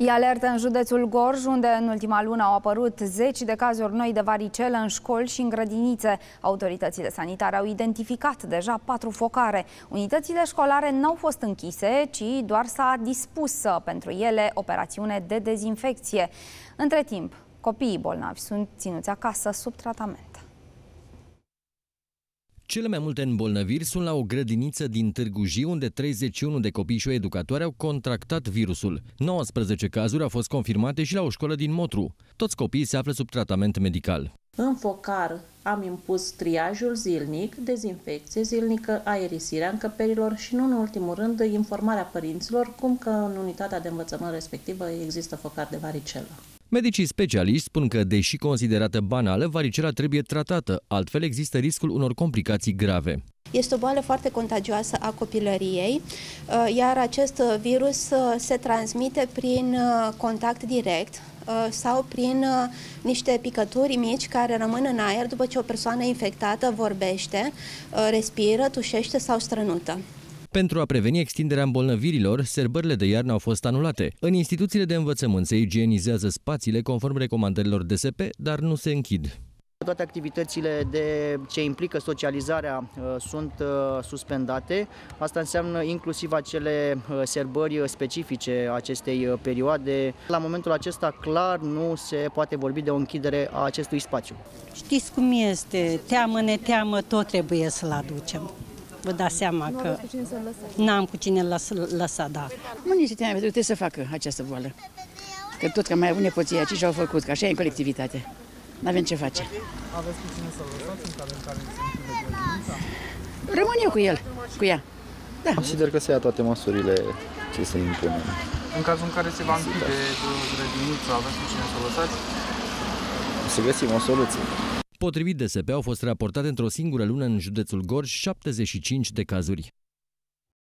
E alertă în județul Gorj, unde în ultima lună au apărut zeci de cazuri noi de varicelă în școli și în grădinițe. Autoritățile sanitare au identificat deja patru focare. Unitățile școlare n-au fost închise, ci doar s-a dispus pentru ele operațiune de dezinfecție. Între timp, copiii bolnavi sunt ținuți acasă sub tratament. Cele mai multe îmbolnăviri sunt la o grădiniță din Târgu Jiu, unde 31 de copii și o educatoare au contractat virusul. 19 cazuri au fost confirmate și la o școală din Motru. Toți copiii se află sub tratament medical. În focar am impus triajul zilnic, dezinfecție zilnică, aerisirea încăperilor și, nu în ultimul rând, informarea părinților cum că în unitatea de învățământ respectivă există focar de varicelă. Medicii specialiști spun că, deși considerată banală, varicela trebuie tratată, altfel există riscul unor complicații grave. Este o boală foarte contagioasă a copilăriei, uh, iar acest virus uh, se transmite prin uh, contact direct sau prin niște picături mici care rămân în aer după ce o persoană infectată vorbește, respiră, tușește sau strănută. Pentru a preveni extinderea îmbolnăvirilor, serbările de iarnă au fost anulate. În instituțiile de învățământ se igienizează spațiile conform recomandărilor DSP, dar nu se închid. Toate activitățile de ce implică socializarea uh, sunt uh, suspendate. Asta înseamnă inclusiv acele uh, serbări specifice acestei perioade. La momentul acesta clar nu se poate vorbi de o închidere a acestui spațiu. Știți cum este, teamă, neteamă, tot trebuie să-l aducem vă dați seama nu că n-am cu cine lăsa, da. Nu nici teamă, pentru că trebuie să facă această boală. Că tot că mai au nepoții aici și au făcut, că așa e în colectivitate. Nu avem ce face. Aveți cu cine să lăsați în care, în care se închide Rămân eu cu el, cu ea. Da. Consider că se ia toate măsurile ce se impun. În cazul în care se va închide grădinița, aveți cu cine să lăsați? Să găsim o soluție. Potrivit DSP, au fost raportate într-o singură lună în județul Gorj 75 de cazuri.